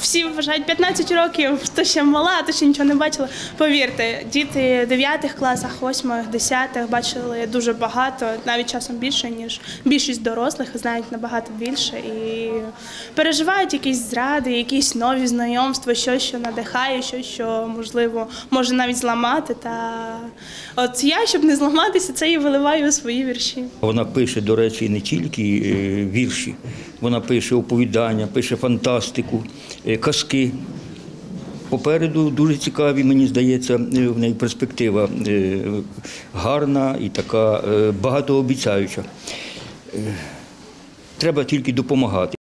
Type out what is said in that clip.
всі вважають 15 років, то ще мала, то ще нічого не бачила. Повірте, діти 9 класах, 8, 10 бачили дуже багато, навіть часом більше, ніж більшість дорослих знають набагато більше і переживають якісь зради, якісь нові знайомства, щось, що надихає, щось, що можливо може навіть зламати. Та от я, щоб не зламатися, це і виливаю у свої вірші. Вона пише, до речі, не тільки е, вірші, вона пише оповідання, пише фантастику, е, казки. Попереду дуже цікаві, мені здається, е, в неї перспектива гарна і така багатообіцяюча. Треба тільки допомагати.